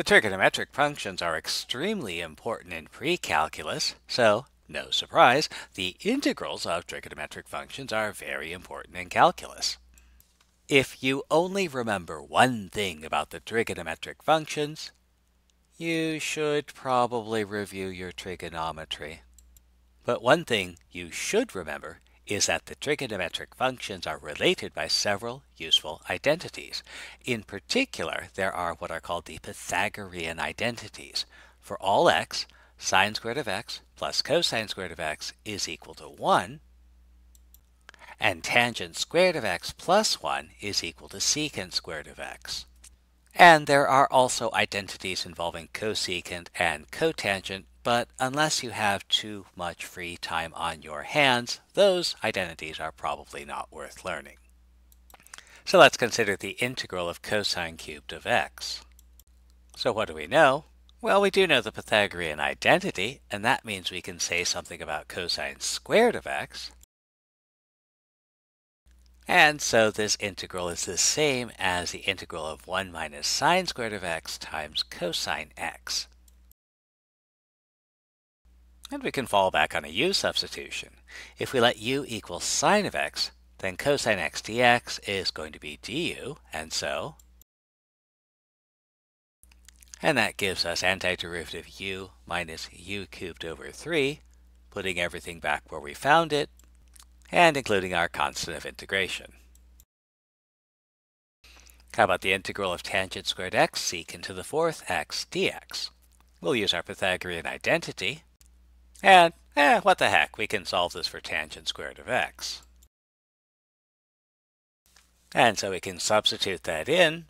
The trigonometric functions are extremely important in pre-calculus, so no surprise, the integrals of trigonometric functions are very important in calculus. If you only remember one thing about the trigonometric functions, you should probably review your trigonometry. But one thing you should remember is that the trigonometric functions are related by several useful identities. In particular, there are what are called the Pythagorean identities. For all x, sine squared of x plus cosine squared of x is equal to 1, and tangent squared of x plus 1 is equal to secant squared of x. And there are also identities involving cosecant and cotangent, but unless you have too much free time on your hands, those identities are probably not worth learning. So let's consider the integral of cosine cubed of x. So what do we know? Well, we do know the Pythagorean identity, and that means we can say something about cosine squared of x. And so this integral is the same as the integral of 1 minus sine squared of x times cosine x. And we can fall back on a u substitution. If we let u equal sine of x, then cosine x dx is going to be du, and so and that gives us antiderivative u minus u cubed over 3, putting everything back where we found it, and including our constant of integration. How about the integral of tangent squared x secant to the fourth x dx? We'll use our Pythagorean identity, and, eh, what the heck, we can solve this for tangent squared of x. And so we can substitute that in,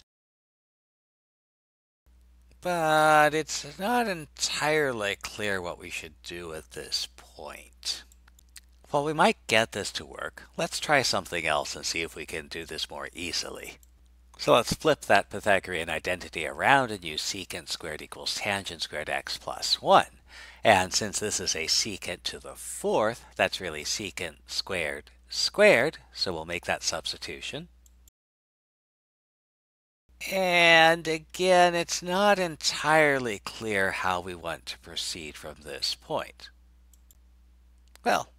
but it's not entirely clear what we should do at this point. While we might get this to work, let's try something else and see if we can do this more easily. So let's flip that Pythagorean identity around and use secant squared equals tangent squared x plus 1. And since this is a secant to the fourth, that's really secant squared squared, so we'll make that substitution. And again, it's not entirely clear how we want to proceed from this point. Well,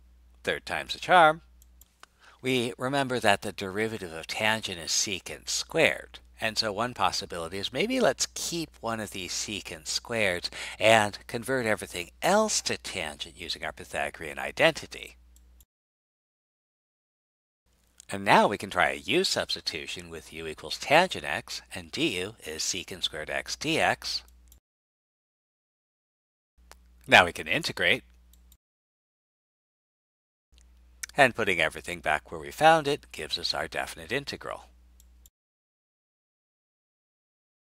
Third time's a charm. We remember that the derivative of tangent is secant squared. And so one possibility is maybe let's keep one of these secant squareds and convert everything else to tangent using our Pythagorean identity. And now we can try a u substitution with u equals tangent x, and du is secant squared x dx. Now we can integrate, and putting everything back where we found it gives us our definite integral.